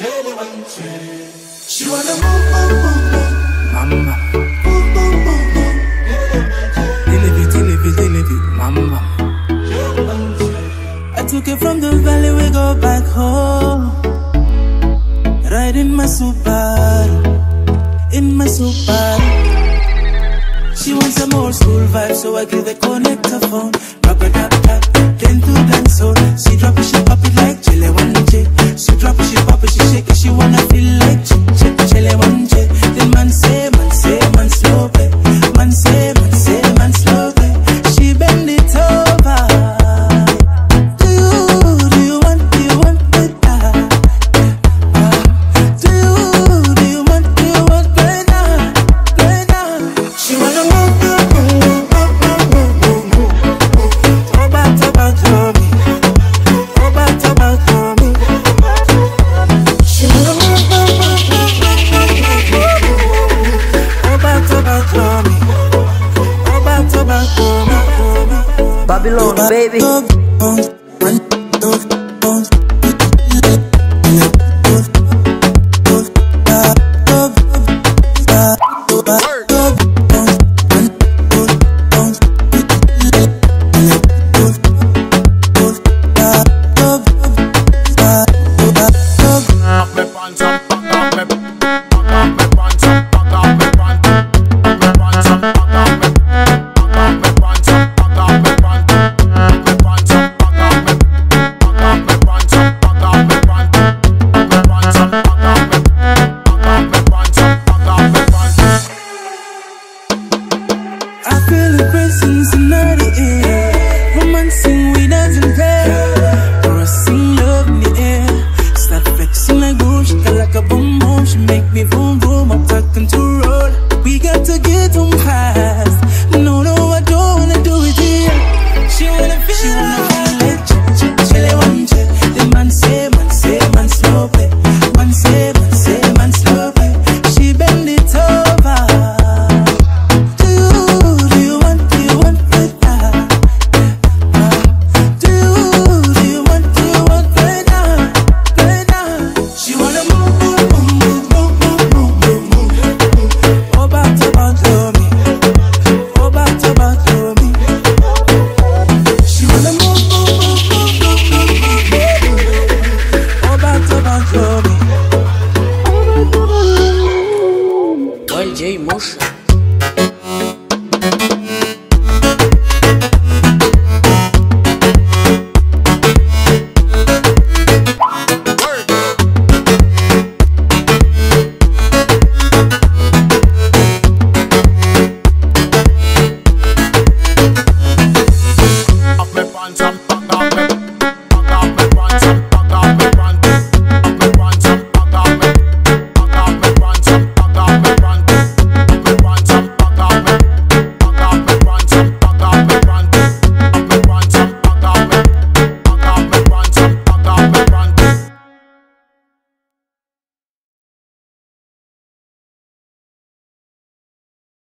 She wanna move, move, move, move. Mama. Move, move, move, move. Elevate, elevate, elevate, mama. I took it from the valley, we go back home. Riding my super. in my super. She wants some more soul vibe, so I give the connector phone. Rubber, tap, tap, then to dance, so. Babylon, baby. людей мушек.